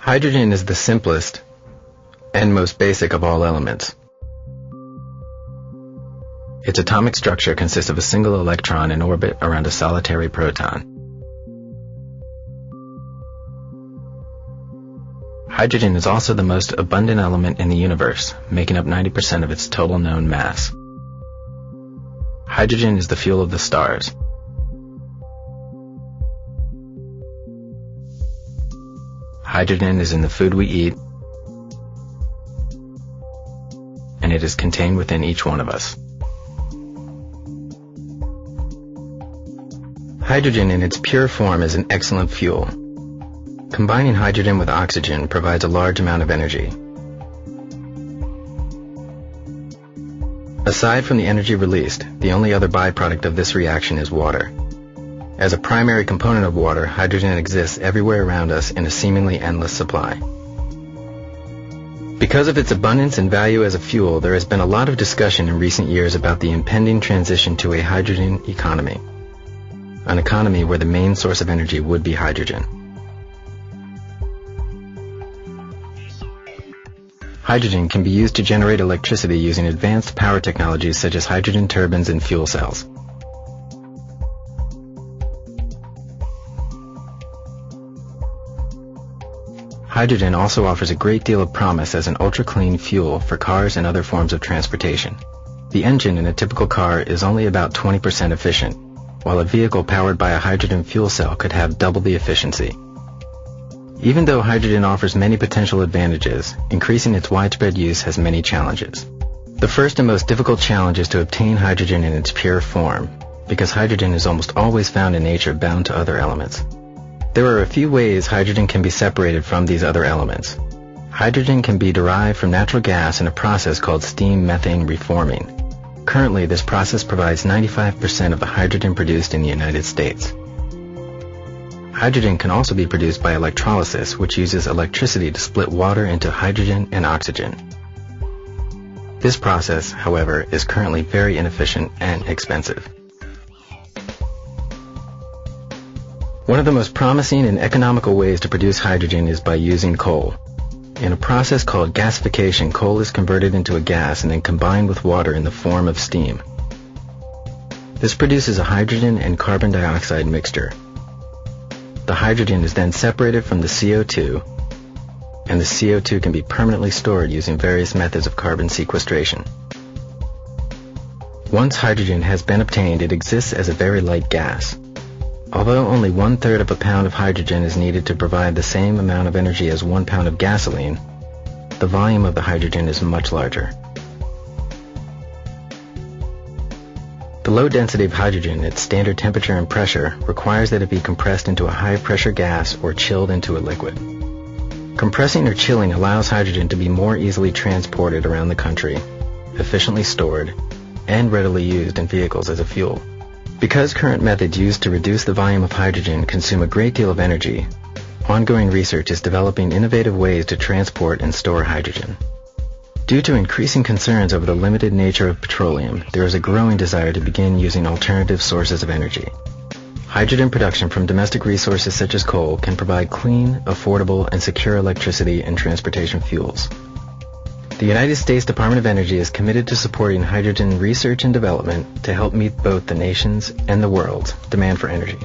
Hydrogen is the simplest and most basic of all elements. Its atomic structure consists of a single electron in orbit around a solitary proton. Hydrogen is also the most abundant element in the universe, making up 90% of its total known mass. Hydrogen is the fuel of the stars. Hydrogen is in the food we eat, and it is contained within each one of us. Hydrogen in its pure form is an excellent fuel. Combining hydrogen with oxygen provides a large amount of energy. Aside from the energy released, the only other byproduct of this reaction is water. As a primary component of water, hydrogen exists everywhere around us in a seemingly endless supply. Because of its abundance and value as a fuel, there has been a lot of discussion in recent years about the impending transition to a hydrogen economy. An economy where the main source of energy would be hydrogen. Hydrogen can be used to generate electricity using advanced power technologies such as hydrogen turbines and fuel cells. Hydrogen also offers a great deal of promise as an ultra-clean fuel for cars and other forms of transportation. The engine in a typical car is only about 20% efficient, while a vehicle powered by a hydrogen fuel cell could have double the efficiency. Even though hydrogen offers many potential advantages, increasing its widespread use has many challenges. The first and most difficult challenge is to obtain hydrogen in its pure form, because hydrogen is almost always found in nature bound to other elements. There are a few ways hydrogen can be separated from these other elements. Hydrogen can be derived from natural gas in a process called steam methane reforming. Currently, this process provides 95% of the hydrogen produced in the United States. Hydrogen can also be produced by electrolysis, which uses electricity to split water into hydrogen and oxygen. This process, however, is currently very inefficient and expensive. One of the most promising and economical ways to produce hydrogen is by using coal. In a process called gasification, coal is converted into a gas and then combined with water in the form of steam. This produces a hydrogen and carbon dioxide mixture. The hydrogen is then separated from the CO2, and the CO2 can be permanently stored using various methods of carbon sequestration. Once hydrogen has been obtained, it exists as a very light gas. Although only one-third of a pound of hydrogen is needed to provide the same amount of energy as one pound of gasoline, the volume of the hydrogen is much larger. The low density of hydrogen at standard temperature and pressure requires that it be compressed into a high pressure gas or chilled into a liquid. Compressing or chilling allows hydrogen to be more easily transported around the country, efficiently stored, and readily used in vehicles as a fuel. Because current methods used to reduce the volume of hydrogen consume a great deal of energy, ongoing research is developing innovative ways to transport and store hydrogen. Due to increasing concerns over the limited nature of petroleum, there is a growing desire to begin using alternative sources of energy. Hydrogen production from domestic resources such as coal can provide clean, affordable, and secure electricity and transportation fuels. The United States Department of Energy is committed to supporting hydrogen research and development to help meet both the nation's and the world's demand for energy.